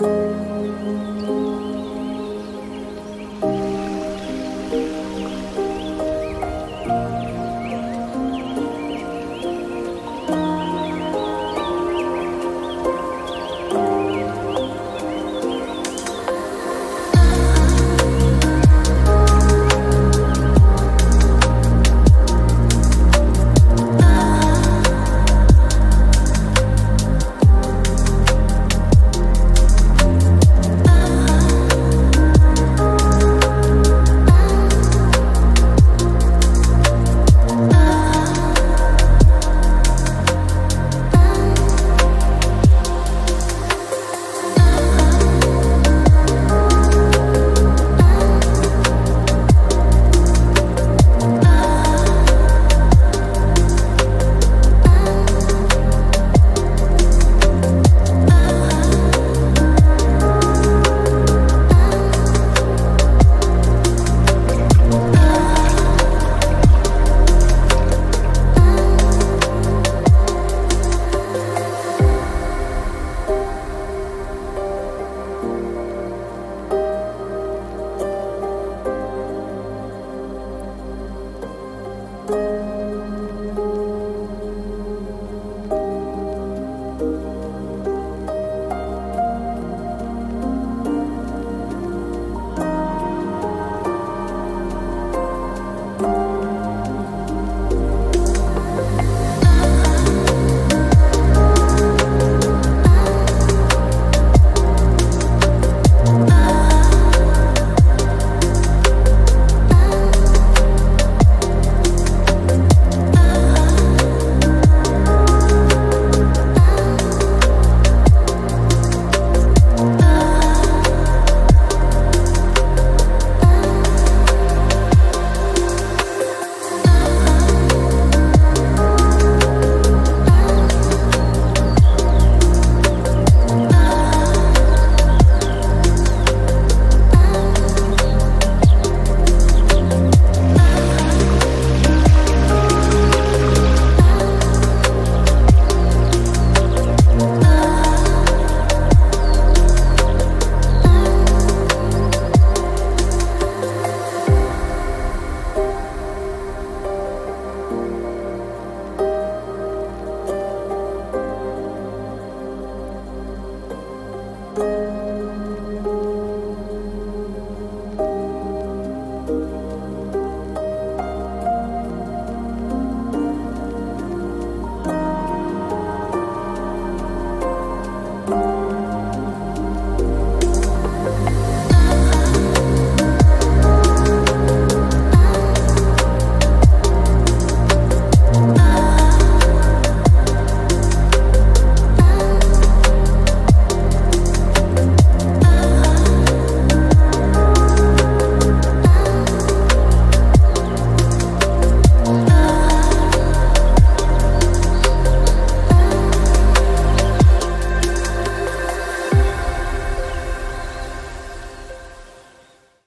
嗯。